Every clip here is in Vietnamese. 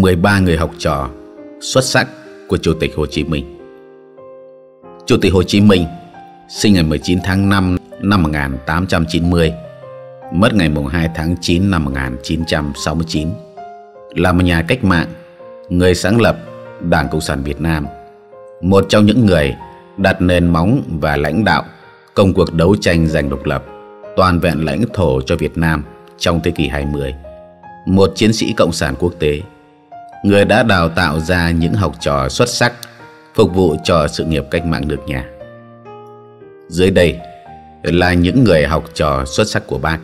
13 người học trò xuất sắc của Chủ tịch Hồ Chí Minh. Chủ tịch Hồ Chí Minh sinh ngày 19 tháng 5 năm 1890, mất ngày 2 tháng 9 năm 1969, là một nhà cách mạng, người sáng lập Đảng Cộng sản Việt Nam, một trong những người đặt nền móng và lãnh đạo công cuộc đấu tranh giành độc lập, toàn vẹn lãnh thổ cho Việt Nam trong thế kỷ 20. Một chiến sĩ cộng sản quốc tế, người đã đào tạo ra những học trò xuất sắc phục vụ cho sự nghiệp cách mạng nước nhà. Dưới đây là những người học trò xuất sắc của bác.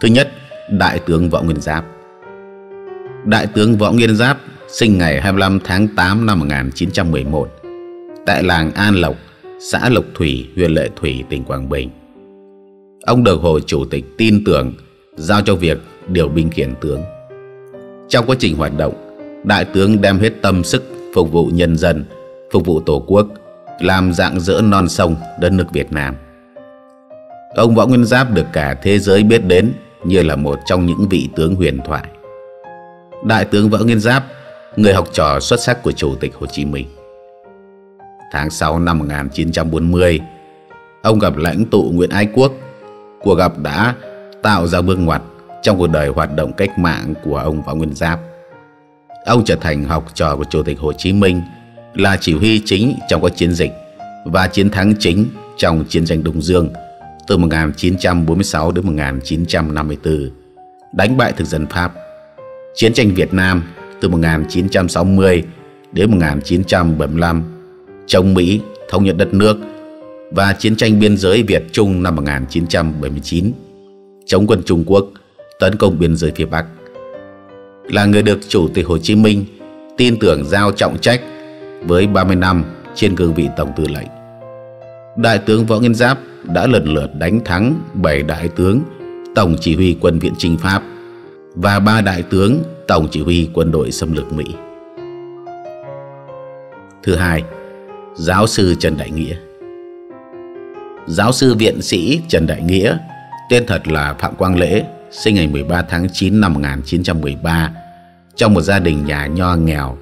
Thứ nhất, Đại tướng Võ Nguyên Giáp. Đại tướng Võ Nguyên Giáp sinh ngày 25 tháng 8 năm 1911 tại làng An Lộc, xã Lộc Thủy, huyện Lệ Thủy, tỉnh Quảng Bình. Ông được Hồ Chủ tịch tin tưởng giao cho việc điều binh khiển tướng. Trong quá trình hoạt động, Đại tướng đem hết tâm sức phục vụ nhân dân, phục vụ Tổ quốc, làm dạng dỡ non sông đất nước Việt Nam. Ông Võ Nguyên Giáp được cả thế giới biết đến như là một trong những vị tướng huyền thoại. Đại tướng Võ Nguyên Giáp, người học trò xuất sắc của Chủ tịch Hồ Chí Minh. Tháng 6 năm 1940, ông gặp lãnh tụ Nguyễn Ái Quốc. Cuộc gặp đã tạo ra bước ngoặt trong cuộc đời hoạt động cách mạng của ông Võ Nguyên Giáp. Ông trở thành học trò của Chủ tịch Hồ Chí Minh, là chỉ huy chính trong các chiến dịch và chiến thắng chính trong chiến tranh Đông Dương từ 1946 đến 1954, đánh bại thực dân Pháp. Chiến tranh Việt Nam từ 1960 đến 1975, chống Mỹ thống nhất đất nước và chiến tranh biên giới Việt Trung năm 1979, chống quân Trung Quốc tấn công biên giới phía Bắc. Là người được Chủ tịch Hồ Chí Minh tin tưởng giao trọng trách với 30 năm trên cương vị Tổng tư lệnh. Đại tướng Võ Nguyên Giáp đã lần lượt đánh thắng 7 đại tướng Tổng chỉ huy quân viện chính Pháp và ba đại tướng Tổng chỉ huy quân đội xâm lược Mỹ. Thứ hai, Giáo sư Trần Đại Nghĩa Giáo sư viện sĩ Trần Đại Nghĩa, tên thật là Phạm Quang Lễ, sinh ngày 13 tháng 9 năm 1913 trong một gia đình nhà nho nghèo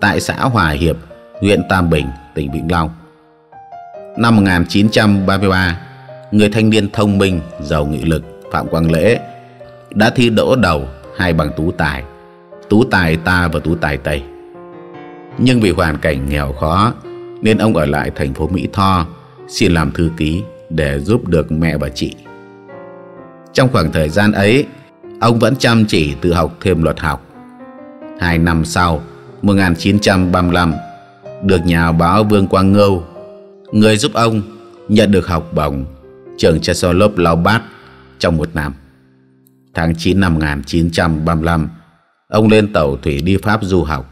tại xã Hòa Hiệp, huyện Tam Bình, tỉnh Vĩnh Long. Năm 1933, người thanh niên thông minh, giàu nghị lực Phạm Quang Lễ đã thi đỗ đầu hai bằng tú tài, tú tài ta và tú tài Tây. Nhưng vì hoàn cảnh nghèo khó nên ông ở lại thành phố Mỹ Tho xin làm thư ký để giúp được mẹ và chị. Trong khoảng thời gian ấy, ông vẫn chăm chỉ tự học thêm luật học. Hai năm sau, 1935, được nhà báo Vương Quang Ngâu, người giúp ông nhận được học bổng trường Chesolov Lao Bát trong một năm. Tháng 9 năm 1935, ông lên tàu thủy đi Pháp du học.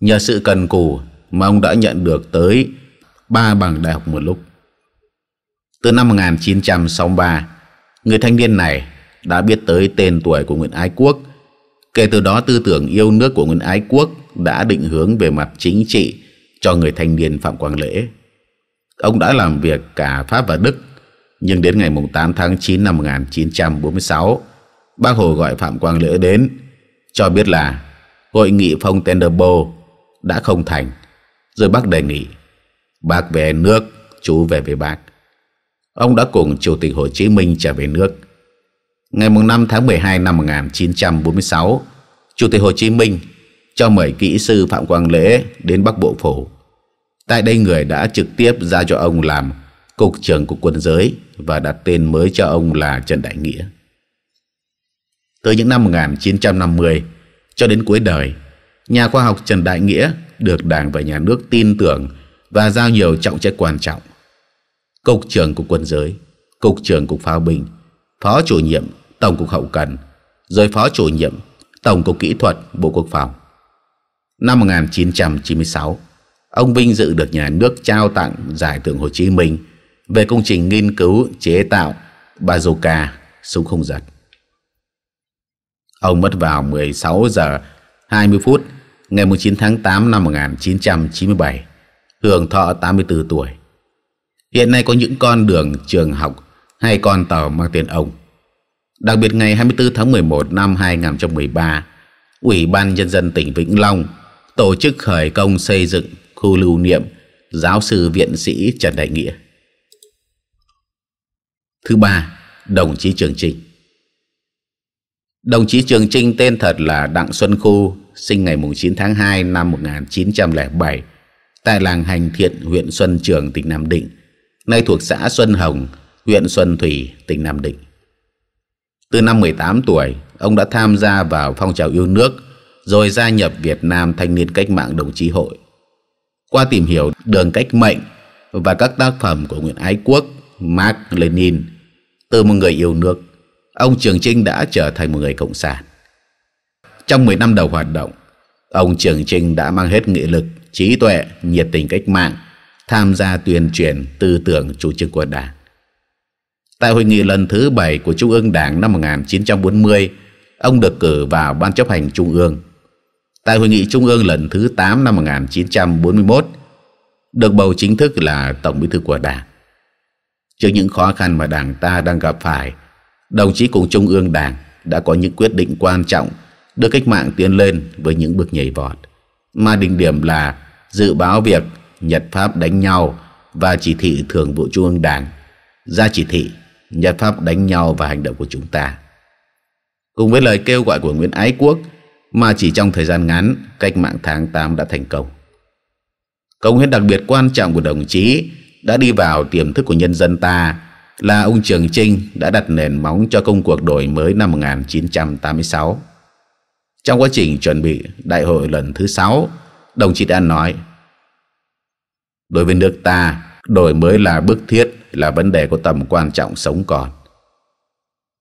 Nhờ sự cần cù mà ông đã nhận được tới ba bằng đại học một lúc. Từ năm 1963, người thanh niên này đã biết tới tên tuổi của Nguyễn Ái Quốc. Kể từ đó tư tưởng yêu nước của Nguyễn Ái Quốc đã định hướng về mặt chính trị cho người thanh niên Phạm Quang Lễ. Ông đã làm việc cả Pháp và Đức, nhưng đến ngày 8 tháng 9 năm 1946, bác Hồ gọi Phạm Quang Lễ đến, cho biết là hội nghị Phong Fontainebleau đã không thành, rồi bác đề nghị bác về nước, chú về với bác. Ông đã cùng Chủ tịch Hồ Chí Minh trở về nước. Ngày 5 tháng 12 năm 1946, Chủ tịch Hồ Chí Minh cho mời kỹ sư Phạm Quang Lễ đến Bắc Bộ Phủ. Tại đây người đã trực tiếp ra cho ông làm Cục trưởng Cục Quân giới và đặt tên mới cho ông là Trần Đại Nghĩa. Từ những năm 1950 cho đến cuối đời, nhà khoa học Trần Đại Nghĩa được Đảng và Nhà nước tin tưởng và giao nhiều trọng trách quan trọng. Cục trưởng Cục Quân giới, Cục trưởng Cục Pháo binh, Phó chủ nhiệm Tổng cục Hậu cần, rồi Phó chủ nhiệm Tổng cục Kỹ thuật Bộ Quốc phòng. Năm 1996, ông Vinh dự được nhà nước trao tặng Giải thưởng Hồ Chí Minh về công trình nghiên cứu chế tạo bazooka súng không giật. Ông mất vào 16 giờ 20 phút ngày 9 tháng 8 năm 1997, hưởng thọ 84 tuổi. Hiện nay có những con đường trường học hay con tàu mang tên ông. Đặc biệt ngày 24 tháng 11 năm 2013, Ủy ban Nhân dân tỉnh Vĩnh Long tổ chức khởi công xây dựng khu lưu niệm giáo sư viện sĩ Trần Đại Nghĩa. Thứ ba, đồng chí Trường Trinh. Đồng chí Trường Trinh tên thật là Đặng Xuân Khu, sinh ngày 9 tháng 2 năm 1907 tại làng Hành Thiện, huyện Xuân Trường, tỉnh Nam Định, nay thuộc xã Xuân Hồng, huyện Xuân Thủy, tỉnh Nam Định. Từ năm 18 tuổi, ông đã tham gia vào phong trào yêu nước, rồi gia nhập Việt Nam Thanh niên Cách mạng Đồng chí Hội. Qua tìm hiểu đường cách mệnh và các tác phẩm của Nguyễn Ái Quốc, Mark Lenin, từ một người yêu nước, ông Trường Trinh đã trở thành một người cộng sản. Trong 10 năm đầu hoạt động, ông Trường Trinh đã mang hết nghị lực, trí tuệ, nhiệt tình cách mạng, tham gia tuyên truyền tư tưởng chủ trương của Đảng. Tại hội nghị lần thứ 7 của Trung ương Đảng năm 1940, ông được cử vào Ban chấp hành Trung ương. Tại hội nghị Trung ương lần thứ 8 năm 1941, được bầu chính thức là Tổng bí thư của Đảng. Trước những khó khăn mà Đảng ta đang gặp phải, đồng chí cùng Trung ương Đảng đã có những quyết định quan trọng đưa cách mạng tiến lên với những bước nhảy vọt. Mà đỉnh điểm là dự báo việc Nhật Pháp đánh nhau và chỉ thị thường vụ Trung ương Đảng ra chỉ thị Nhật Pháp đánh nhau và hành động của chúng ta. Cùng với lời kêu gọi của Nguyễn Ái Quốc mà chỉ trong thời gian ngắn cách mạng tháng 8 đã thành công. Công hiến đặc biệt quan trọng của đồng chí đã đi vào tiềm thức của nhân dân ta là ông Trường Trinh đã đặt nền móng cho công cuộc đổi mới năm 1986. Trong quá trình chuẩn bị đại hội lần thứ 6, đồng chí đã nói Đối với nước ta, đổi mới là bức thiết, là vấn đề có tầm quan trọng sống còn.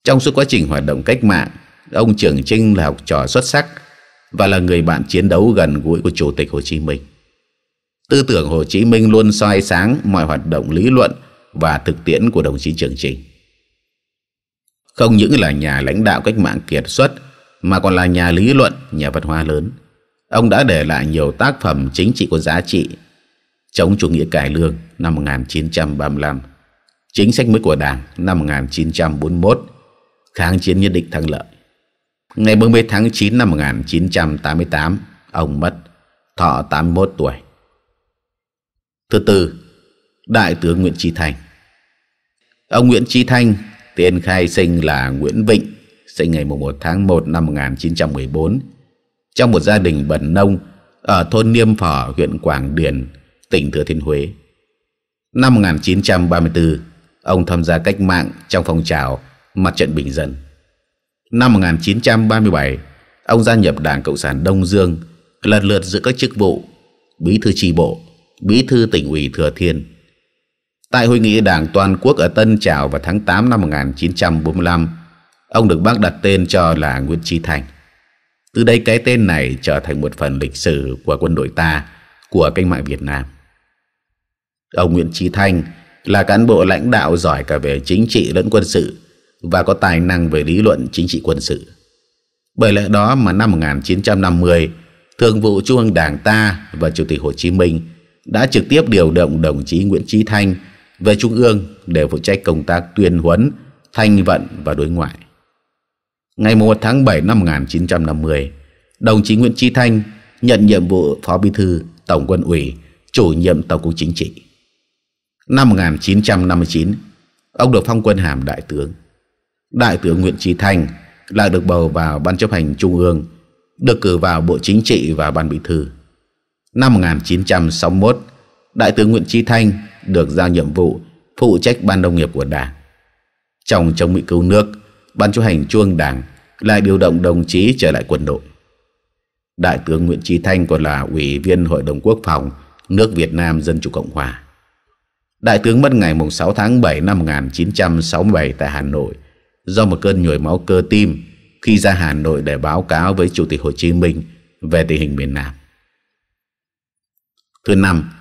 Trong suốt quá trình hoạt động cách mạng, ông Trường Trinh là học trò xuất sắc và là người bạn chiến đấu gần gũi của Chủ tịch Hồ Chí Minh. Tư tưởng Hồ Chí Minh luôn soi sáng mọi hoạt động lý luận và thực tiễn của đồng chí Trường Trinh. Không những là nhà lãnh đạo cách mạng kiệt xuất mà còn là nhà lý luận, nhà văn hóa lớn. Ông đã để lại nhiều tác phẩm chính trị có giá trị chống chủ nghĩa cải lương năm 1935, chính sách mới của Đảng năm 1941, kháng chiến nhất định thắng lợi. Ngày 30 tháng 9 năm 1988, ông mất, thọ 81 tuổi. Thứ tư, Đại tướng Nguyễn Trí Thành. Ông Nguyễn Trí Thanh, tên khai sinh là Nguyễn Vịnh, sinh ngày 1 tháng 1 năm 1914, trong một gia đình bần nông ở thôn Niêm Phở, huyện Quảng Điền, tỉnh Thừa Thiên Huế. Năm 1934, ông tham gia cách mạng trong phong trào Mặt trận Bình dân. Năm 1937, ông gia nhập Đảng Cộng sản Đông Dương, lần lượt giữ các chức vụ Bí thư tri bộ, Bí thư tỉnh ủy Thừa Thiên. Tại hội nghị Đảng toàn quốc ở Tân Trào vào tháng 8 năm 1945, ông được bác đặt tên cho là Nguyễn Trí Thành. Từ đây cái tên này trở thành một phần lịch sử của quân đội ta, của cách mạng Việt Nam. Ông Nguyễn Trí Thanh là cán bộ lãnh đạo giỏi cả về chính trị lẫn quân sự và có tài năng về lý luận chính trị quân sự. Bởi lẽ đó mà năm 1950, Thường vụ Trung ương Đảng ta và Chủ tịch Hồ Chí Minh đã trực tiếp điều động đồng chí Nguyễn Trí Thanh về Trung ương để phụ trách công tác tuyên huấn, thanh vận và đối ngoại. Ngày 1 tháng 7 năm 1950, đồng chí Nguyễn Trí Thanh nhận nhiệm vụ Phó Bí thư Tổng quân ủy, chủ nhiệm Tổng cục Chính trị. Năm 1959, ông được phong quân hàm đại tướng. Đại tướng Nguyễn Trí Thanh lại được bầu vào Ban chấp hành Trung ương, được cử vào Bộ Chính trị và Ban Bí thư. Năm 1961, Đại tướng Nguyễn Trí Thanh được giao nhiệm vụ phụ trách Ban Nông nghiệp của Đảng. Trong chống Mỹ cứu nước, Ban chấp hành Trung ương Đảng lại điều động đồng chí trở lại quân đội. Đại tướng Nguyễn Trí Thanh còn là Ủy viên Hội đồng Quốc phòng nước Việt Nam Dân Chủ Cộng Hòa. Đại tướng mất ngày 6 tháng 7 năm 1967 tại Hà Nội do một cơn nhồi máu cơ tim khi ra Hà Nội để báo cáo với Chủ tịch Hồ Chí Minh về tình hình miền Nam. Thứ năm,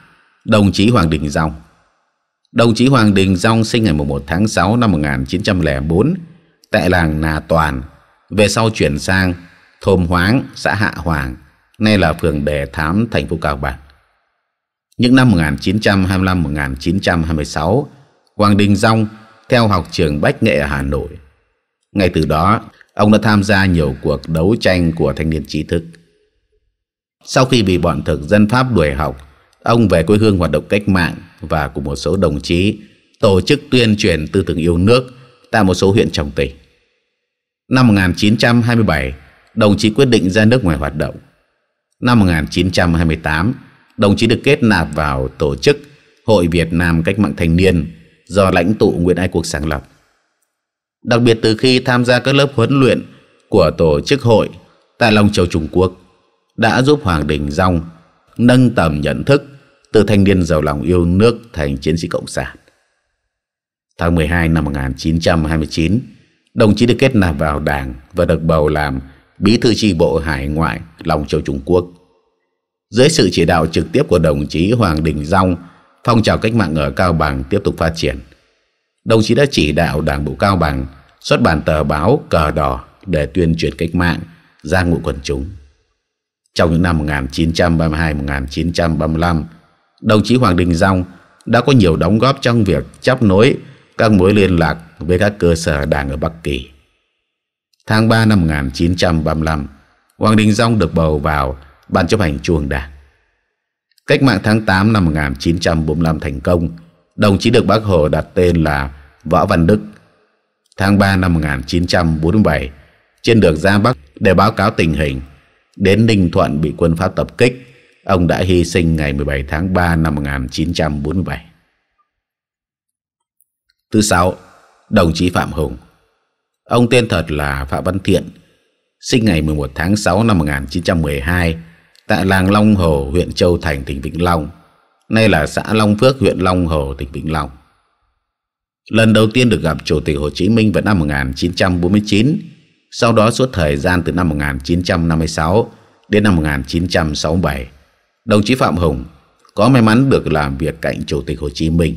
đồng chí Hoàng Đình Dòng. Đồng chí Hoàng Đình Dòng sinh ngày 1 tháng 6 năm 1904 tại làng Nà Toàn, về sau chuyển sang Thôm Hoáng, xã Hạ Hoàng, nay là phường Đề Thám, thành phố Cao Bằng. Những năm 1925-1926, Hoàng Đình Dòng theo học trường Bách Nghệ ở Hà Nội. Ngay từ đó, ông đã tham gia nhiều cuộc đấu tranh của thanh niên trí thức. Sau khi bị bọn thực dân Pháp đuổi học, ông về quê hương hoạt động cách mạng và cùng một số đồng chí tổ chức tuyên truyền tư tưởng yêu nước tại một số huyện trong tỉnh. Năm 1927, đồng chí quyết định ra nước ngoài hoạt động. Năm 1928, đồng chí được kết nạp vào tổ chức Hội Việt Nam Cách mạng Thanh niên do lãnh tụ Nguyễn Ái Quốc sáng lập. Đặc biệt từ khi tham gia các lớp huấn luyện của tổ chức hội tại Long Châu Trung Quốc đã giúp Hoàng Đình Dòng nâng tầm nhận thức từ thanh niên giàu lòng yêu nước thành chiến sĩ cộng sản. Tháng 12 năm 1929, đồng chí được kết nạp vào đảng và được bầu làm bí thư tri bộ hải ngoại Long Châu Trung Quốc. Dưới sự chỉ đạo trực tiếp của đồng chí Hoàng Đình Dông, phong trào cách mạng ở Cao Bằng tiếp tục phát triển. Đồng chí đã chỉ đạo Đảng bộ Cao Bằng xuất bản tờ báo Cờ Đỏ để tuyên truyền cách mạng ra ngụ quần chúng. Trong những năm 1932-1935, đồng chí Hoàng Đình Dông đã có nhiều đóng góp trong việc chấp nối các mối liên lạc với các cơ sở đảng ở Bắc Kỳ. Tháng 3 năm 1935, Hoàng Đình Dông được bầu vào Ban chấp hành Trung ương Đảng. Cách mạng tháng 8 năm 1945 thành công, đồng chí được Bác Hồ đặt tên là Võ Văn Đức. Tháng 3 năm 1947, trên đường ra Bắc để báo cáo tình hình, đến Ninh Thuận bị quân Pháp tập kích, ông đã hy sinh ngày 17 tháng 3 năm 1947. Thứ sáu, đồng chí Phạm Hùng. Ông tên thật là Phạm Văn Thiện, sinh ngày 11 tháng 6 năm 1912 tại làng Long Hồ, huyện Châu Thành, tỉnh Vĩnh Long, nay là xã Long Phước, huyện Long Hồ, tỉnh Vĩnh Long. Lần đầu tiên được gặp Chủ tịch Hồ Chí Minh vào năm 1949, sau đó suốt thời gian từ năm 1956 đến năm 1967, đồng chí Phạm Hùng có may mắn được làm việc cạnh Chủ tịch Hồ Chí Minh.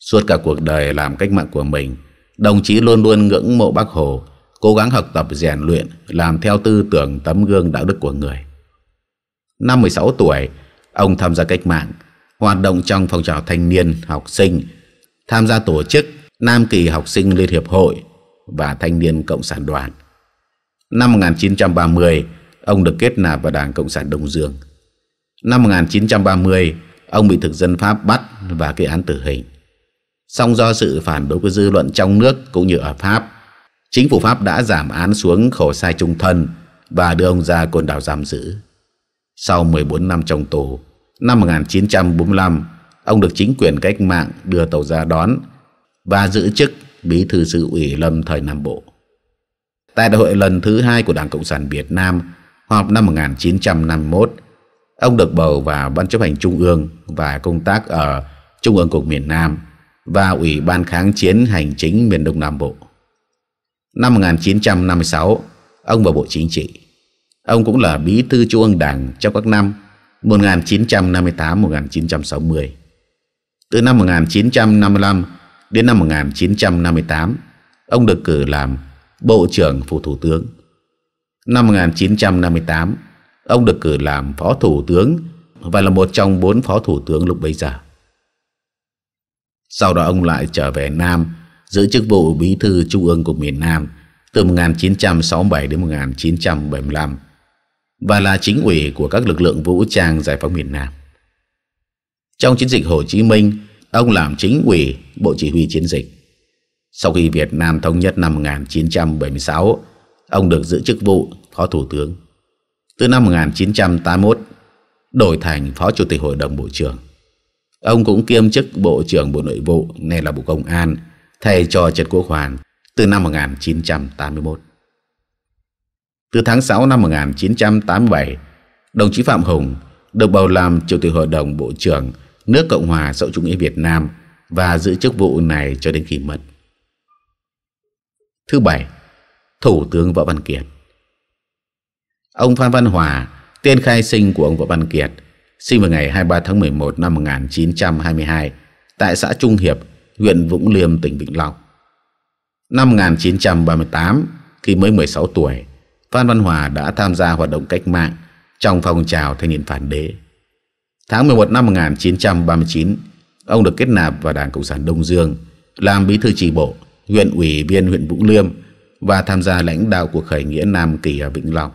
Suốt cả cuộc đời làm cách mạng của mình, đồng chí luôn luôn ngưỡng mộ Bác Hồ, cố gắng học tập rèn luyện, làm theo tư tưởng tấm gương đạo đức của người. Năm 16 tuổi, ông tham gia cách mạng, hoạt động trong phong trào thanh niên, học sinh, tham gia tổ chức Nam Kỳ Học sinh Liên Hiệp Hội và Thanh niên Cộng sản đoàn. Năm 1930, ông được kết nạp vào Đảng Cộng sản Đông Dương. Năm 1930, ông bị thực dân Pháp bắt và kết án tử hình. Song do sự phản đối của dư luận trong nước cũng như ở Pháp, chính phủ Pháp đã giảm án xuống khổ sai trung thân và đưa ông ra côn đảo giam giữ. Sau 14 năm trong tù, năm 1945, ông được chính quyền cách mạng đưa tàu ra đón và giữ chức bí thư sự ủy lâm thời Nam Bộ. Tại đại hội lần thứ hai của Đảng Cộng sản Việt Nam họp năm 1951, ông được bầu vào Ban chấp hành Trung ương và công tác ở Trung ương Cục miền Nam và Ủy ban kháng chiến hành chính miền Đông Nam Bộ. Năm 1956, ông vào Bộ Chính trị. Ông cũng là bí thư Trung ương Đảng trong các năm 1958-1960. Từ năm 1955 đến năm 1958, ông được cử làm Bộ trưởng Phủ Thủ tướng. Năm 1958, ông được cử làm Phó Thủ tướng và là một trong bốn Phó Thủ tướng lúc bấy giờ. Sau đó ông lại trở về Nam giữ chức vụ Bí thư Trung ương của miền Nam từ 1967 đến 1975 và là chính ủy của các lực lượng vũ trang giải phóng miền Nam. Trong chiến dịch Hồ Chí Minh, ông làm chính ủy Bộ Chỉ huy Chiến dịch. Sau khi Việt Nam thống nhất năm 1976, ông được giữ chức vụ Phó Thủ tướng. Từ năm 1981, đổi thành Phó Chủ tịch Hội đồng Bộ trưởng. Ông cũng kiêm chức Bộ trưởng Bộ Nội vụ, nay là Bộ Công an, thay cho Trần Quốc Hoàn từ năm 1981. Từ tháng 6 năm 1987, đồng chí Phạm Hùng được bầu làm Chủ tịch Hội đồng Bộ trưởng nước Cộng hòa xã hội chủ nghĩa Việt Nam và giữ chức vụ này cho đến khi mất. Thứ bảy, Thủ tướng Võ Văn Kiệt. Ông Phan Văn Hòa, tên khai sinh của ông Võ Văn Kiệt, sinh vào ngày 23 tháng 11 năm 1922 tại xã Trung Hiệp, huyện Vũng Liêm, tỉnh Vĩnh Long. Năm 1938, khi mới 16 tuổi, Phan Văn Hòa đã tham gia hoạt động cách mạng trong phong trào thanh niên phản đế. Tháng 11 năm 1939, ông được kết nạp vào Đảng Cộng sản Đông Dương, làm bí thư chỉ bộ, huyện ủy viên huyện Vũng Liêm và tham gia lãnh đạo cuộc khởi nghĩa Nam Kỳ ở Vĩnh Long.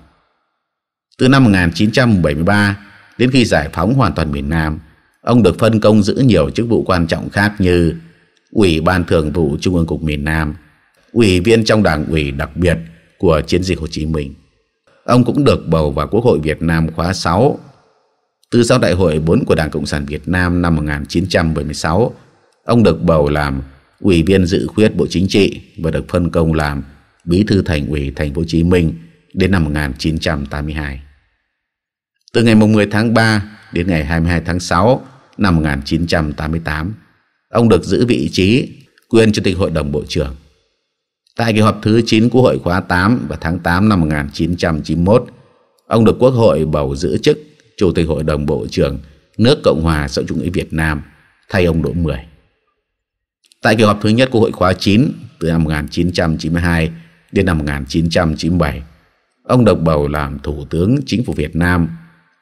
Từ năm 1973 đến khi giải phóng hoàn toàn miền Nam, ông được phân công giữ nhiều chức vụ quan trọng khác như Ủy ban Thường vụ Trung ương Cục miền Nam, Ủy viên trong Đảng ủy đặc biệt của chiến dịch Hồ Chí Minh. Ông cũng được bầu vào Quốc hội Việt Nam khóa 6 từ sau Đại hội 4 của Đảng Cộng sản Việt Nam năm 1976. Ông được bầu làm Ủy viên dự khuyết Bộ Chính trị và được phân công làm Bí thư Thành ủy Thành phố Hồ Chí Minh đến năm 1982. Từ ngày 10 tháng 3 đến ngày 22 tháng 6 năm 1988, ông được giữ vị trí quyền Chủ tịch Hội đồng Bộ trưởng. Tại kỳ họp thứ 9 Quốc hội khóa 8 vào tháng 8 năm 1991, ông được Quốc hội bầu giữ chức Chủ tịch Hội đồng Bộ trưởng nước Cộng hòa xã hội chủ nghĩa Việt Nam thay ông Đỗ Mười. Tại kỳ họp thứ nhất Quốc hội khóa 9 từ năm 1992 đến năm 1997, ông được bầu làm Thủ tướng Chính phủ Việt Nam,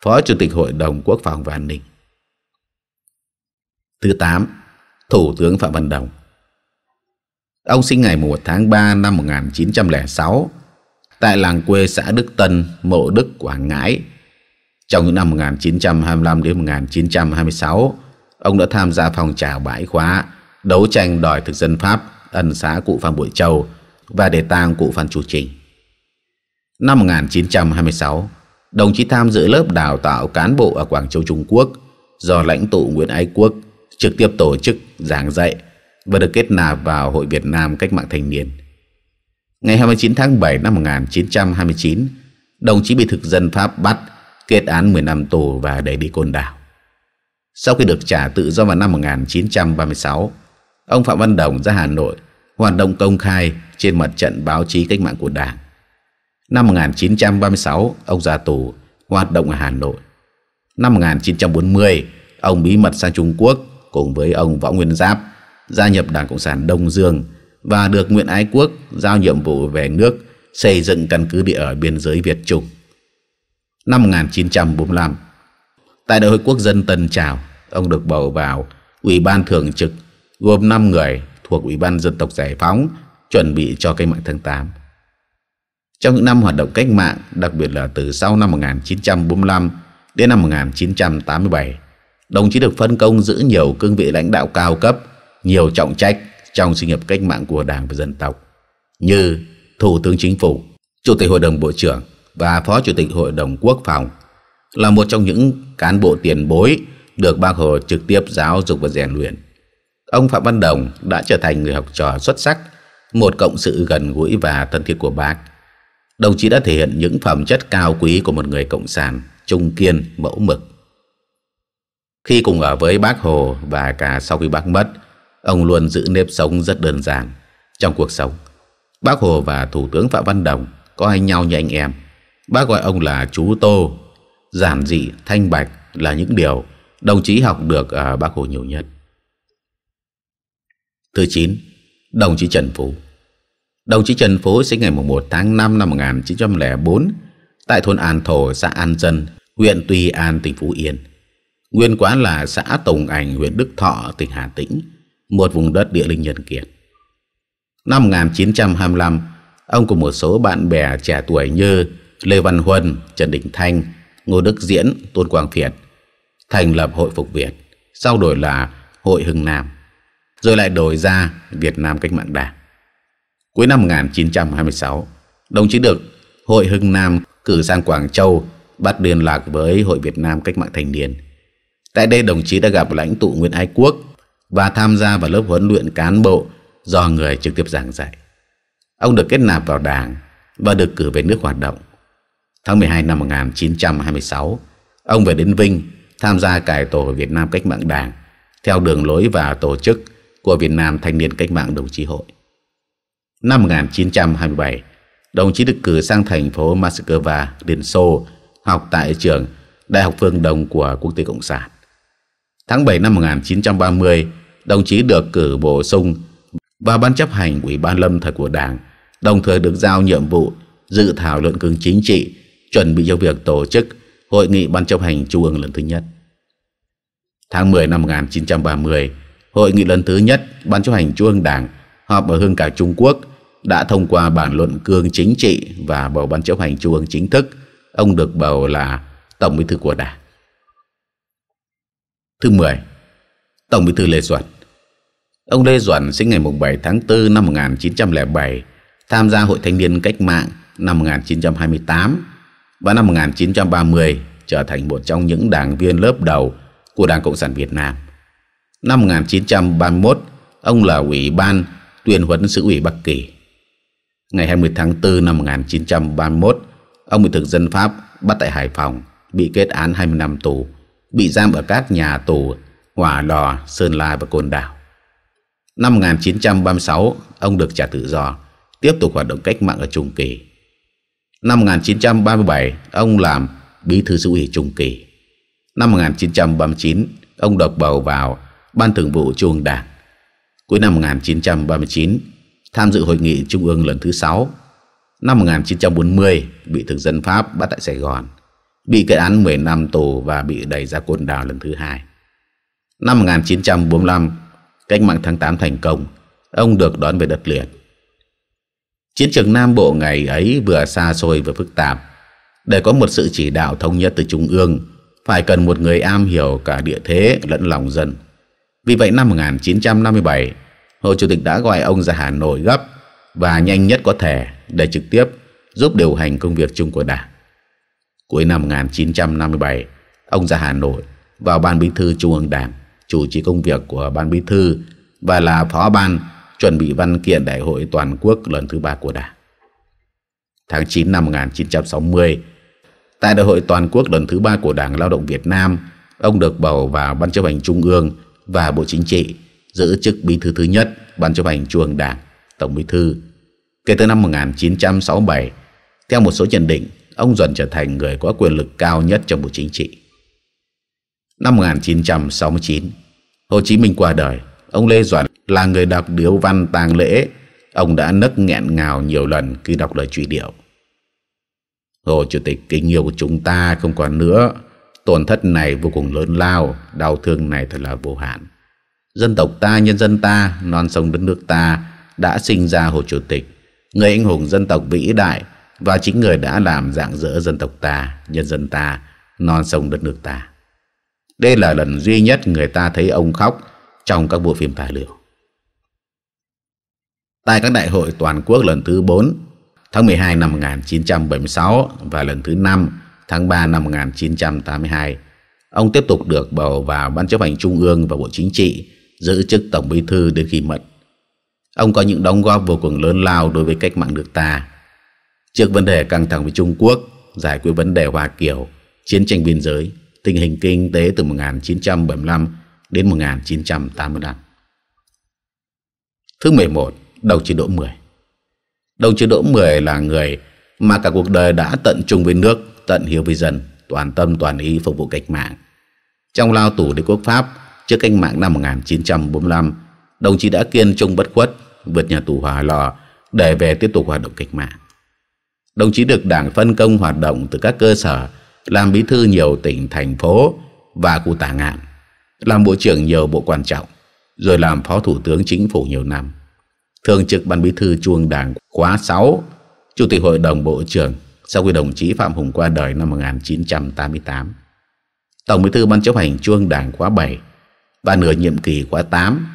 Phó Chủ tịch Hội đồng Quốc phòng và An ninh. Thứ 8. Thủ tướng Phạm Văn Đồng Ông sinh ngày 1 tháng 3 năm 1906 tại làng quê xã Đức Tân, Mộ Đức, Quảng Ngãi. Trong những năm 1925 đến 1926, ông đã tham gia phòng trào bãi khóa, đấu tranh đòi thực dân Pháp, ân xá cụ Phan Bội Châu và đề tang cụ Phan Chu Trình. Năm 1926, đồng chí tham dự lớp đào tạo cán bộ ở Quảng Châu Trung Quốc do lãnh tụ Nguyễn Ái Quốc trực tiếp tổ chức giảng dạy và được kết nạp vào Hội Việt Nam Cách mạng Thanh niên. Ngày 29 tháng 7 năm 1929, đồng chí bị thực dân Pháp bắt, kết án 10 năm tù và đẩy đi côn đảo. Sau khi được trả tự do vào năm 1936, ông Phạm Văn Đồng ra Hà Nội hoạt động công khai trên mặt trận báo chí cách mạng của Đảng. Năm 1936, ông ra tù, hoạt động ở Hà Nội. Năm 1940, ông bí mật sang Trung Quốc cùng với ông Võ Nguyên Giáp gia nhập Đảng Cộng sản Đông Dương và được Nguyễn Ái Quốc giao nhiệm vụ về nước xây dựng căn cứ địa ở biên giới Việt Trung. Năm 1945, tại Đại hội Quốc dân Tân Trào, ông được bầu vào Ủy ban Thường trực gồm 5 người thuộc Ủy ban Dân tộc Giải phóng chuẩn bị cho cách mạng tháng 8. Trong những năm hoạt động cách mạng, đặc biệt là từ sau năm 1945 đến năm 1987, đồng chí được phân công giữ nhiều cương vị lãnh đạo cao cấp, nhiều trọng trách trong sự nghiệp cách mạng của Đảng và dân tộc, như Thủ tướng Chính phủ, Chủ tịch Hội đồng Bộ trưởng và Phó Chủ tịch Hội đồng Quốc phòng, là một trong những cán bộ tiền bối được Bác Hồ trực tiếp giáo dục và rèn luyện. Ông Phạm Văn Đồng đã trở thành người học trò xuất sắc, một cộng sự gần gũi và thân thiết của bác. Đồng chí đã thể hiện những phẩm chất cao quý của một người cộng sản, trung kiên, mẫu mực. Khi cùng ở với bác Hồ và cả sau khi bác mất, ông luôn giữ nếp sống rất đơn giản trong cuộc sống. Bác Hồ và Thủ tướng Phạm Văn Đồng có anh nhau như anh em. Bác gọi ông là chú Tô, giản dị, thanh bạch là những điều đồng chí học được ở bác Hồ nhiều nhất. Thứ 9. Đồng chí Trần Phú Đồng chí Trần Phú sinh ngày 1 tháng 5 năm 1904 tại thôn An Thổ, xã An Dân, huyện Tuy An, tỉnh Phú Yên. Nguyên quán là xã Tùng Ảnh, huyện Đức Thọ, tỉnh Hà Tĩnh, một vùng đất địa linh nhân kiệt. Năm 1925, ông cùng một số bạn bè trẻ tuổi như Lê Văn Huân, Trần Đình Thanh, Ngô Đức Diễn, Tôn Quang Việt thành lập Hội Phục Việt, sau đổi là Hội Hưng Nam, rồi lại đổi ra Việt Nam Cách mạng Đảng. Cuối năm 1926, đồng chí được Hội Hưng Nam cử sang Quảng Châu bắt liên lạc với Hội Việt Nam Cách mạng Thành niên. Tại đây đồng chí đã gặp lãnh tụ Nguyễn Ái Quốc và tham gia vào lớp huấn luyện cán bộ do người trực tiếp giảng dạy. Ông được kết nạp vào đảng và được cử về nước hoạt động. Tháng 12 năm 1926, ông về đến Vinh tham gia cải tổ Việt Nam Cách mạng Đảng theo đường lối và tổ chức của Việt Nam Thanh niên Cách mạng Đồng chí Hội. Năm 1927, đồng chí được cử sang thành phố Moscow, Liên Xô, học tại trường Đại học Phương Đông của Quốc tế Cộng sản. Tháng 7 năm 1930, đồng chí được cử bổ sung vào ban chấp hành Ủy ban Lâm thời của Đảng, đồng thời được giao nhiệm vụ dự thảo luận cương chính trị, chuẩn bị cho việc tổ chức Hội nghị Ban chấp hành Trung ương lần thứ nhất. Tháng 10 năm 1930, Hội nghị lần thứ nhất Ban chấp hành Trung ương Đảng họp ở Hương Cảng Trung Quốc đã thông qua bản luận cương chính trị và bầu ban chấp hành trung ương chính thức. Ông được bầu là Tổng bí thư của Đảng. Thứ 10. Tổng bí thư Lê Duẩn Ông Lê Duẩn sinh ngày 7 tháng 4 năm 1907, tham gia Hội Thanh niên Cách mạng năm 1928 và năm 1930 trở thành một trong những đảng viên lớp đầu của Đảng Cộng sản Việt Nam. Năm 1931, ông là ủy ban tuyên huấn sứ ủy Bắc Kỳ. Ngày 20 tháng 4 năm 1931, ông bị thực dân Pháp bắt tại Hải Phòng, bị kết án 20 năm tù, bị giam ở các nhà tù Hỏa Lò, Sơn La và Côn Đảo. Năm 1936, ông được trả tự do, tiếp tục hoạt động cách mạng ở Trung Kỳ. Năm 1937, ông làm bí thư sứ ủy Trung Kỳ. Năm 1939, ông được bầu vào Ban Thường vụ Trung ương Đảng. Cuối năm 1939, tham dự hội nghị Trung ương lần thứ 6. Năm 1940, bị thực dân Pháp bắt tại Sài Gòn, bị kết án 10 năm tù và bị đẩy ra côn đảo lần thứ hai. Năm 1945, cách mạng tháng 8 thành công, ông được đón về đất liền. Chiến trường Nam Bộ ngày ấy vừa xa xôi vừa phức tạp. Để có một sự chỉ đạo thống nhất từ Trung ương, phải cần một người am hiểu cả địa thế lẫn lòng dân. Vì vậy năm 1957, Hồ Chủ tịch đã gọi ông ra Hà Nội gấp và nhanh nhất có thể để trực tiếp giúp điều hành công việc chung của Đảng. Cuối năm 1957, ông ra Hà Nội vào Ban Bí thư Trung ương Đảng, chủ trì công việc của Ban Bí thư và là phó ban chuẩn bị văn kiện đại hội toàn quốc lần thứ ba của Đảng. Tháng 9 năm 1960, tại đại hội toàn quốc lần thứ ba của Đảng Lao động Việt Nam, ông được bầu vào Ban chấp hành Trung ương và Bộ Chính trị, giữ chức bí thư thứ nhất Ban chấp hành Trung ương Đảng, Tổng bí thư. Kể từ năm 1967, theo một số nhận định, ông dần trở thành người có quyền lực cao nhất trong Bộ Chính trị. Năm 1969, Hồ Chí Minh qua đời, ông Lê Duẩn là người đọc điếu văn tang lễ. Ông đã nấc nghẹn ngào nhiều lần khi đọc lời truy điệu. Hồ Chủ tịch kính yêu của chúng ta không còn nữa. Tổn thất này vô cùng lớn lao, đau thương này thật là vô hạn. Dân tộc ta, nhân dân ta, non sông đất nước ta đã sinh ra Hồ Chủ tịch, người anh hùng dân tộc vĩ đại và chính người đã làm dạng dỡ dân tộc ta, nhân dân ta, non sông đất nước ta. Đây là lần duy nhất người ta thấy ông khóc trong các bộ phim tài liệu. Tại các đại hội toàn quốc lần thứ 4 tháng 12 năm 1976 và lần thứ 5 tháng 3 năm 1982, ông tiếp tục được bầu vào Ban chấp hành Trung ương và Bộ Chính trị, giữ chức Tổng Bí thư đến khi mất. Ông có những đóng góp vô cùng lớn lao đối với cách mạng nước ta. Trước vấn đề căng thẳng với Trung Quốc, giải quyết vấn đề Hoa Kiều, chiến tranh biên giới, tình hình kinh tế từ 1975 đến 1985. Thứ 11, đồng chí Đỗ Mười. Đồng chí Đỗ Mười là người mà cả cuộc đời đã tận trung với nước, tận hiếu với dân, toàn tâm toàn ý phục vụ cách mạng. Trong lao tù đế quốc Pháp trước cách mạng năm 1945, đồng chí đã kiên trung bất khuất, vượt nhà tù hỏa lò để về tiếp tục hoạt động cách mạng. Đồng chí được đảng phân công hoạt động từ các cơ sở, làm bí thư nhiều tỉnh, thành phố và khu tà ngạn, làm bộ trưởng nhiều bộ quan trọng, rồi làm phó thủ tướng chính phủ nhiều năm. Thường trực Ban Bí thư chuông Đảng khóa 6, Chủ tịch Hội đồng Bộ trưởng sau khi đồng chí Phạm Hùng qua đời năm 1988. Tổng Bí thư Ban chấp hành chuông Đảng khóa 7 và nửa nhiệm kỳ khóa 8,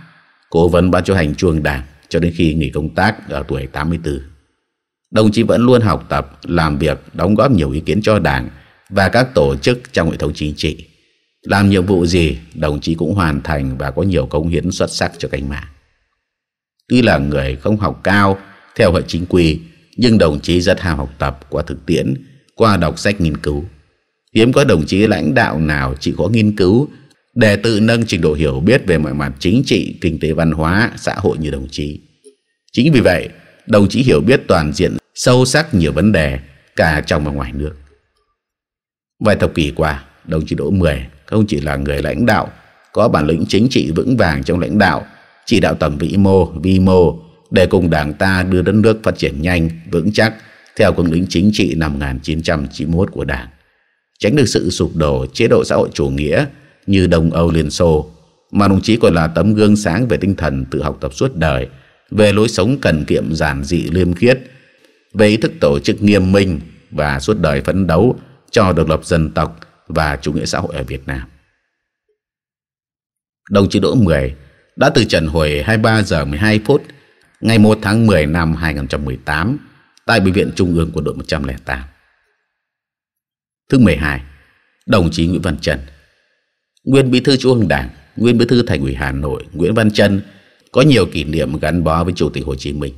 cố vấn Ban chấp hành chuông Đảng cho đến khi nghỉ công tác ở tuổi 84. Đồng chí vẫn luôn học tập, làm việc, đóng góp nhiều ý kiến cho Đảng và các tổ chức trong hệ thống chính trị. Làm nhiệm vụ gì, đồng chí cũng hoàn thành và có nhiều công hiến xuất sắc cho cách mạng. Tuy là người không học cao theo hệ chính quy, nhưng đồng chí rất ham học tập qua thực tiễn, qua đọc sách nghiên cứu. Hiếm có đồng chí lãnh đạo nào chỉ có nghiên cứu để tự nâng trình độ hiểu biết về mọi mặt chính trị, kinh tế văn hóa, xã hội như đồng chí. Chính vì vậy, đồng chí hiểu biết toàn diện sâu sắc nhiều vấn đề cả trong và ngoài nước. Vài thập kỷ qua, đồng chí Đỗ Mười không chỉ là người lãnh đạo có bản lĩnh chính trị vững vàng trong lãnh đạo, chỉ đạo tầm vĩ mô, vi mô để cùng đảng ta đưa đất nước phát triển nhanh, vững chắc theo cương lĩnh chính trị năm 1991 của đảng. Tránh được sự sụp đổ chế độ xã hội chủ nghĩa như Đông Âu Liên Xô, mà đồng chí còn là tấm gương sáng về tinh thần tự học tập suốt đời về lối sống cần kiệm giản dị liêm khiết, về ý thức tổ chức nghiêm minh và suốt đời phấn đấu cho độc lập dân tộc và chủ nghĩa xã hội ở Việt Nam. Đồng chí Đỗ Mười đã từ trần hồi 23 giờ 12 phút ngày 1 tháng 10 năm 2018 tại Bệnh viện Trung ương của đội 108. Thứ 12, đồng chí Nguyễn Văn Trân, nguyên bí thư Trung ương Đảng, nguyên bí thư Thành ủy Hà Nội Nguyễn Văn Trân có nhiều kỷ niệm gắn bó với Chủ tịch Hồ Chí Minh.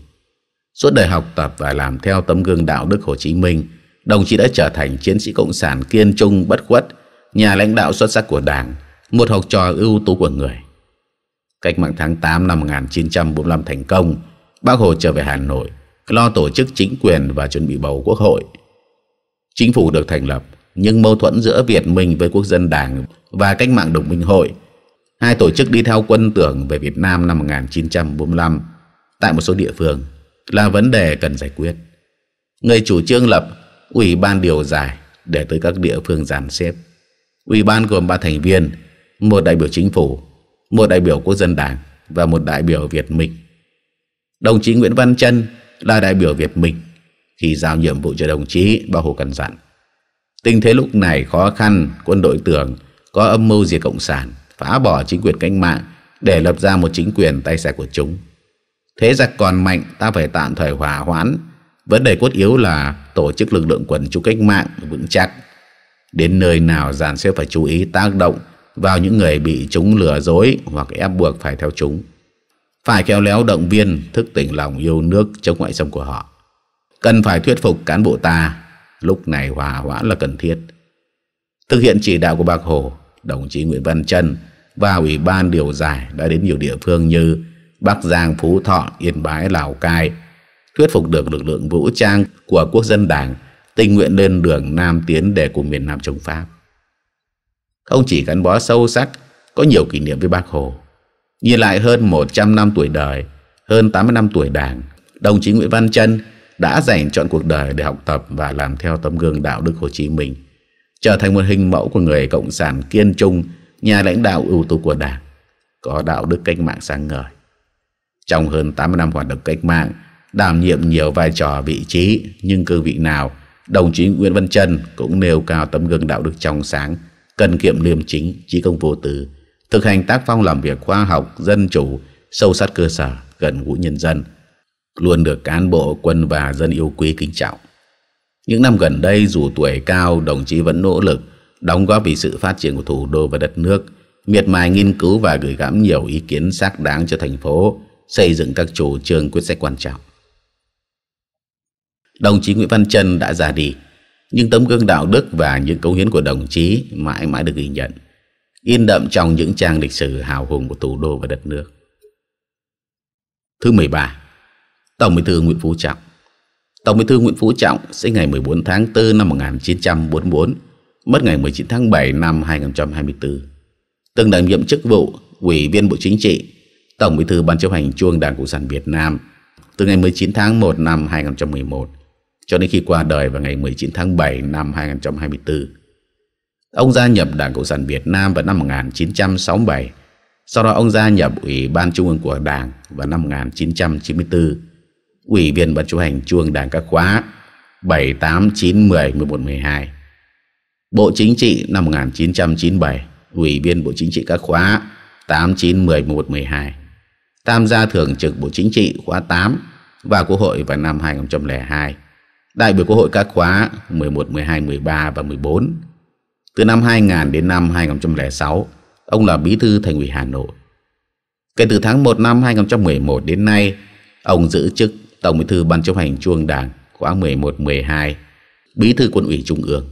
Suốt đời học tập và làm theo tấm gương đạo đức Hồ Chí Minh, đồng chí đã trở thành chiến sĩ cộng sản kiên trung bất khuất, nhà lãnh đạo xuất sắc của Đảng, một học trò ưu tú của người. Cách mạng tháng 8 năm 1945 thành công, Bác Hồ trở về Hà Nội, lo tổ chức chính quyền và chuẩn bị bầu quốc hội. Chính phủ được thành lập, nhưng mâu thuẫn giữa Việt Minh với Quốc dân Đảng và Cách mạng Đồng minh hội. Hai tổ chức đi theo quân tưởng về Việt Nam năm 1945 tại một số địa phương là vấn đề cần giải quyết. Người chủ trương lập Ủy ban điều giải để tới các địa phương dàn xếp. Ủy ban gồm ba thành viên, một đại biểu chính phủ, một đại biểu quốc dân đảng và một đại biểu Việt Minh. Đồng chí Nguyễn Văn Trân là đại biểu Việt Minh. Khi giao nhiệm vụ cho đồng chí, Bác Hồ Cần dặn. Tình thế lúc này khó khăn, quân đội tưởng có âm mưu diệt cộng sản, phá bỏ chính quyền cách mạng để lập ra một chính quyền tay sai của chúng. Thế giặc còn mạnh, ta phải tạm thời hòa hoãn. Vấn đề cốt yếu là tổ chức lực lượng quần chúng cách mạng vững chắc. Đến nơi nào giàn xếp phải chú ý tác động vào những người bị chúng lừa dối hoặc ép buộc phải theo chúng. Phải khéo léo động viên, thức tỉnh lòng yêu nước chống ngoại xâm của họ. Cần phải thuyết phục cán bộ ta, lúc này hòa hoãn là cần thiết. Thực hiện chỉ đạo của bác Hồ, đồng chí Nguyễn Văn Trân và Ủy ban điều giải đã đến nhiều địa phương như Bắc Giang, Phú Thọ, Yên Bái, Lào Cai, thuyết phục được lực lượng vũ trang của quốc dân đảng tình nguyện lên đường Nam tiến để cùng miền Nam chống Pháp. Không chỉ gắn bó sâu sắc, có nhiều kỷ niệm với bác Hồ. Nhìn lại hơn 100 năm tuổi đời, hơn 80 năm tuổi đảng, đồng chí Nguyễn Văn Trân đã dành chọn cuộc đời để học tập và làm theo tấm gương đạo đức Hồ Chí Minh, trở thành một hình mẫu của người cộng sản kiên trung, nhà lãnh đạo ưu tú của đảng, có đạo đức cách mạng sáng ngời. Trong hơn 80 năm hoạt động cách mạng, đảm nhiệm nhiều vai trò vị trí, nhưng cương vị nào, đồng chí Nguyễn Văn Trân cũng nêu cao tấm gương đạo đức trong sáng, cần kiệm liêm chính, trí công vô tư, thực hành tác phong làm việc khoa học, dân chủ, sâu sát cơ sở, gần gũi nhân dân, luôn được cán bộ, quân và dân yêu quý kính trọng. Những năm gần đây dù tuổi cao, đồng chí vẫn nỗ lực đóng góp vì sự phát triển của thủ đô và đất nước, miệt mài nghiên cứu và gửi gắm nhiều ý kiến xác đáng cho thành phố, xây dựng các chủ trương quyết sách quan trọng. Đồng chí Nguyễn Văn Trân đã ra đi, nhưng tấm gương đạo đức và những cống hiến của đồng chí mãi mãi được ghi nhận, in đậm trong những trang lịch sử hào hùng của thủ đô và đất nước. Thứ 13. Tổng Bí thư Nguyễn Phú Trọng Tổng Bí thư Nguyễn Phú Trọng sinh ngày 14 tháng 4 năm 1944, mất ngày 19 tháng 7 năm 2024. Từng đảm nhiệm chức vụ Ủy viên Bộ Chính trị, Tổng Bí thư Ban chấp hành Trung Đảng Cộng sản Việt Nam từ ngày 19 tháng 1 năm 2011 cho đến khi qua đời vào ngày 19 tháng 7 năm 2024. Ông gia nhập Đảng Cộng sản Việt Nam vào năm 1967, sau đó ông gia nhập Ủy ban Trung ương của Đảng vào năm 1994, Ủy viên Ban chấp hành Trung ương Đảng các khóa 7, 8, 9, 10, 11, 12. Bộ Chính trị năm 1997, Ủy viên Bộ Chính trị các khóa 8, 9, 10, 11, 12. Tham gia thường trực Bộ Chính trị khóa 8 và Quốc hội vào năm 2002 đại biểu Quốc hội các khóa 11, 12, 13 và 14. Từ năm 2000 đến năm 2006, ông là bí thư thành ủy Hà Nội. Kể từ tháng 1 năm 2011 đến nay, ông giữ chức Tổng bí thư Ban chấp hành Trung Đảng khóa 11, 12, bí thư quân ủy Trung ương.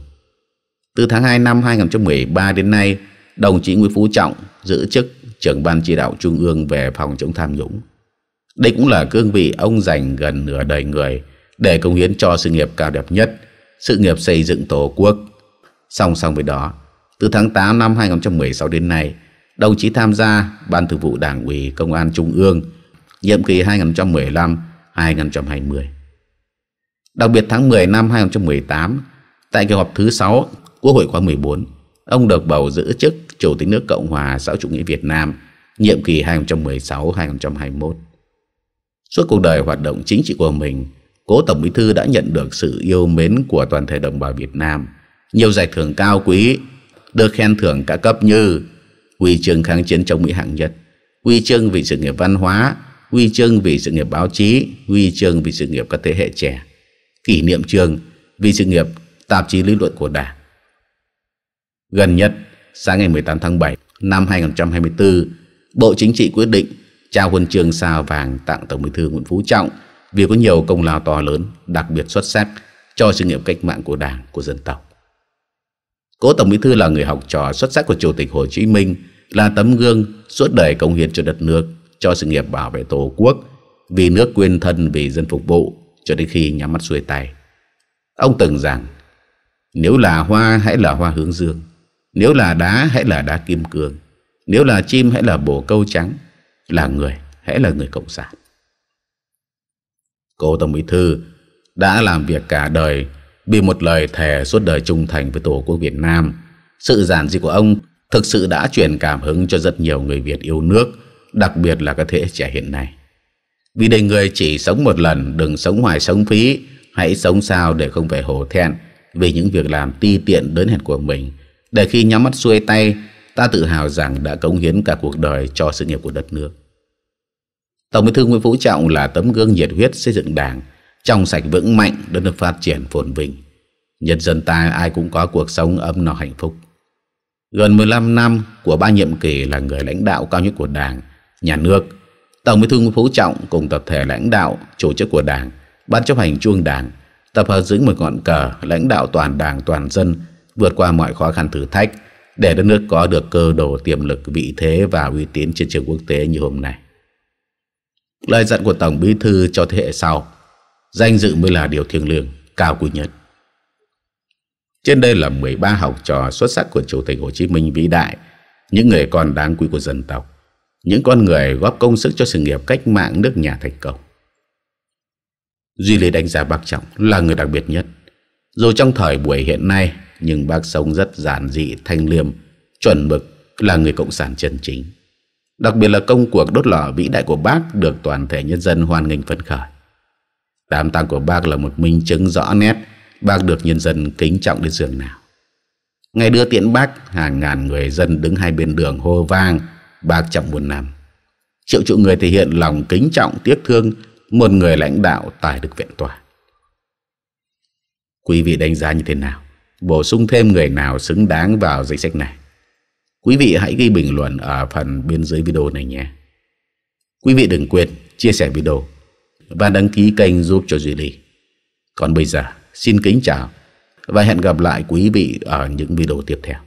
Từ tháng 2 năm 2013 đến nay, đồng chí Nguyễn Phú Trọng giữ chức trưởng ban chỉ đạo Trung ương về phòng chống tham nhũng. Đây cũng là cương vị ông dành gần nửa đời người để công hiến cho sự nghiệp cao đẹp nhất, sự nghiệp xây dựng Tổ quốc. Song song với đó, từ tháng 8 năm 2016 đến nay, đồng chí tham gia Ban Thường vụ Đảng ủy Công an Trung ương nhiệm kỳ 2015-2020. Đặc biệt tháng 10 năm 2018, tại kỳ họp thứ 6 Quốc hội khóa 14, ông được bầu giữ chức Chủ tịch nước Cộng hòa xã chủ nghĩa Việt Nam nhiệm kỳ 2016-2021. Suốt cuộc đời hoạt động chính trị của mình, cố Tổng Bí Thư đã nhận được sự yêu mến của toàn thể đồng bào Việt Nam. Nhiều giải thưởng cao quý, được khen thưởng cả cấp như Huy chương kháng chiến chống Mỹ hạng nhất, Huy chương vì sự nghiệp văn hóa, Huy chương vì sự nghiệp báo chí, Huy chương vì sự nghiệp các thế hệ trẻ, kỷ niệm trường vì sự nghiệp tạp chí lý luận của Đảng. Gần nhất, sáng ngày 18 tháng 7 năm 2024, Bộ Chính trị quyết định trao huân chương sao vàng tặng Tổng Bí thư Nguyễn Phú Trọng vì có nhiều công lao to lớn, đặc biệt xuất sắc cho sự nghiệp cách mạng của Đảng, của dân tộc. Cố Tổng Bí thư là người học trò xuất sắc của Chủ tịch Hồ Chí Minh, là tấm gương suốt đời công hiến cho đất nước, cho sự nghiệp bảo vệ Tổ quốc, vì nước quên thân vì dân phục vụ cho đến khi nhắm mắt xuôi tay. Ông từng rằng, nếu là hoa hãy là hoa hướng dương, nếu là đá hãy là đá kim cương, nếu là chim hãy là bồ câu trắng, là người hãy là người cộng sản. Cố Tổng Bí Thư đã làm việc cả đời vì một lời thề suốt đời trung thành với Tổ quốc Việt Nam. Sự giản dị của ông thực sự đã truyền cảm hứng cho rất nhiều người Việt yêu nước, đặc biệt là các thế hệ trẻ hiện nay. Vì đời người chỉ sống một lần, đừng sống hoài sống phí, hãy sống sao để không phải hổ thẹn vì những việc làm ti tiện đớn hẹn của mình. Để khi nhắm mắt xuôi tay, ta tự hào rằng đã cống hiến cả cuộc đời cho sự nghiệp của đất nước. Tổng bí thư Nguyễn Phú Trọng là tấm gương nhiệt huyết xây dựng đảng, trong sạch vững mạnh đất nước phát triển phồn vinh. Nhân dân ta ai cũng có cuộc sống ấm no hạnh phúc. Gần 15 năm của ba nhiệm kỳ là người lãnh đạo cao nhất của đảng, nhà nước. Tổng bí thư Nguyễn Phú Trọng cùng tập thể lãnh đạo, chủ chức của đảng, ban chấp hành chuông đảng, tập hợp giữ một ngọn cờ lãnh đạo toàn đảng toàn dân vượt qua mọi khó khăn thử thách để đất nước có được cơ đồ tiềm lực vị thế và uy tín trên trường quốc tế như hôm nay. Lời dặn của Tổng Bí Thư cho thế hệ sau Danh dự mới là điều thiêng liêng Cao quý nhất. Trên đây là 13 học trò xuất sắc của Chủ tịch Hồ Chí Minh vĩ đại Những người con đáng quý của dân tộc Những con người góp công sức cho sự nghiệp cách mạng nước nhà thành công. Duy Lý đánh giá bác Trọng là người đặc biệt nhất. Dù trong thời buổi hiện nay Nhưng bác sống rất giản dị, thanh liêm Chuẩn mực là người cộng sản chân chính. Đặc biệt là công cuộc đốt lò vĩ đại của bác được toàn thể nhân dân hoan nghênh phấn khởi. Đám tang của bác là một minh chứng rõ nét bác được nhân dân kính trọng đến giường nào. Ngày đưa tiễn bác, hàng ngàn người dân đứng hai bên đường hô vang bác trọng buồn nằm. Triệu triệu người thể hiện lòng kính trọng tiếc thương một người lãnh đạo tài đức vẹn toàn. Quý vị đánh giá như thế nào? Bổ sung thêm người nào xứng đáng vào danh sách này? Quý vị hãy ghi bình luận ở phần bên dưới video này nhé. Quý vị đừng quên chia sẻ video và đăng ký kênh giúp cho Duy Ly. Còn bây giờ, xin kính chào và hẹn gặp lại quý vị ở những video tiếp theo.